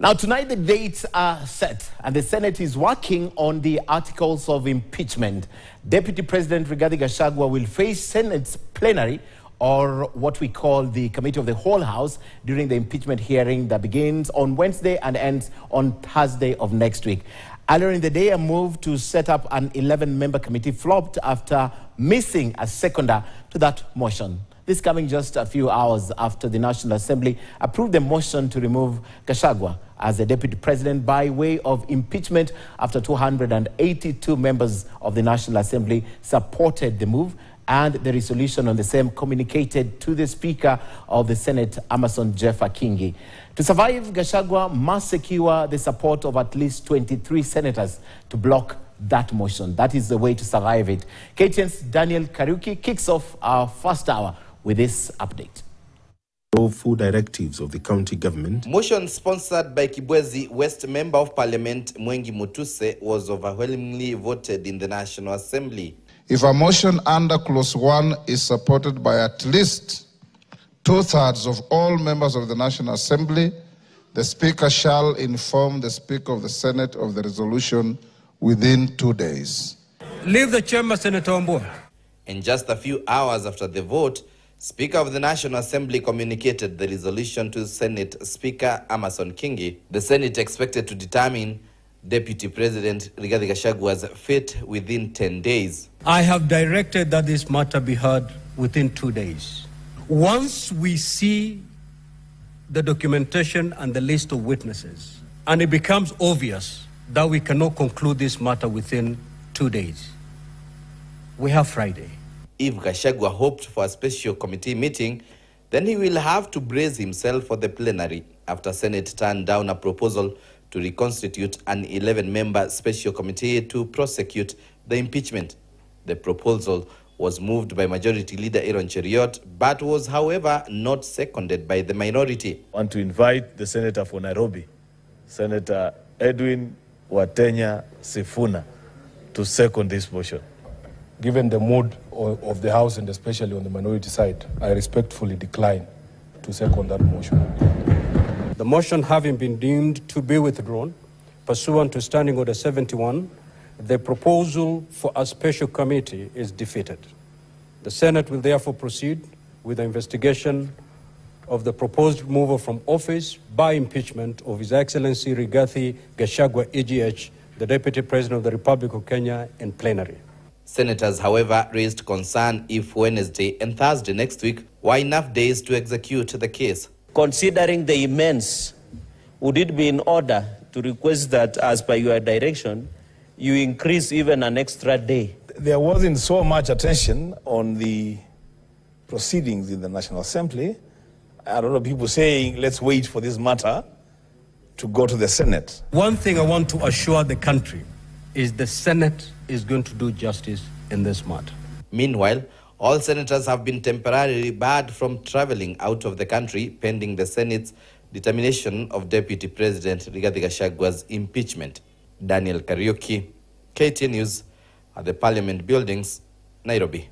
Now, tonight the dates are set, and the Senate is working on the articles of impeachment. Deputy President Rigathi Gachagua will face Senate's plenary, or what we call the Committee of the Whole House, during the impeachment hearing that begins on Wednesday and ends on Thursday of next week. Earlier in the day, a move to set up an 11 member committee flopped after missing a seconder to that motion. This coming just a few hours after the National Assembly approved the motion to remove Gachagua as the deputy president by way of impeachment after 282 members of the National Assembly supported the move and the resolution on the same communicated to the Speaker of the Senate, Amason Jeffah Kingi. To survive, Gachagua must secure the support of at least 23 senators to block that motion. That is the way to survive it. KTN's Daniel Kariuki kicks off our first hour with this update. Lawful directives of the county government. Motion sponsored by Kibwezi West Member of Parliament Mwengi Mutuse was overwhelmingly voted in the National Assembly. If a motion under clause 1 is supported by at least two thirds of all members of the National Assembly, the Speaker shall inform the Speaker of the Senate of the resolution within two days. Leave the chamber, Senator Ombo. And just a few hours after the vote, Speaker of the National Assembly communicated the resolution to Senate Speaker Amason Kingi. The Senate expected to determine Deputy President Rigathi Gachagua's fate within 10 days. I have directed that this matter be heard within two days. Once we see the documentation and the list of witnesses, and it becomes obvious that we cannot conclude this matter within two days, we have Friday. If Gachagua hoped for a special committee meeting, then he will have to brace himself for the plenary after Senate turned down a proposal to reconstitute an 11-member special committee to prosecute the impeachment. The proposal was moved by Majority Leader Aaron Cheruiyot, but was, however, not seconded by the minority. I want to invite the Senator for Nairobi, Senator Edwin Watenya Sifuna, to second this motion. Given the mood of, the House and especially on the minority side, I respectfully decline to second that motion. The motion having been deemed to be withdrawn pursuant to Standing Order 71, the proposal for a special committee is defeated. The Senate will therefore proceed with the investigation of the proposed removal from office by impeachment of His Excellency Rigathi Gachagua, EGH, the Deputy President of the Republic of Kenya, in plenary. Senators, however, raised concern if Wednesday and Thursday next week were enough days to execute the case. Considering the immense, would it be in order to request that, as per your direction, you increase even an extra day? There wasn't so much attention on the proceedings in the National Assembly. A lot of people saying, let's wait for this matter to go to the Senate. One thing I want to assure the country is the Senate is going to do justice in this matter. Meanwhile, all senators have been temporarily barred from traveling out of the country pending the Senate's determination of Deputy President Rigathi Gachagua's impeachment. Daniel Kariuki, KTN News, at the Parliament Buildings, Nairobi.